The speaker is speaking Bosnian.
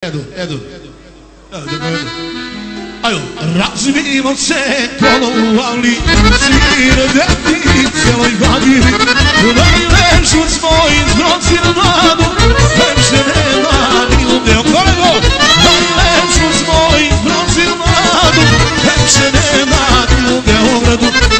Edu, edu. Edu, edu, edu. Ajo, razvijemo se polovali, sire deti cijeloj vadi, u najlepšu svoj izgroci na vladu, lepše nema bilo ne okolego, najlepšu svoj izgroci na vladu, lepše nema bilo ne obradu,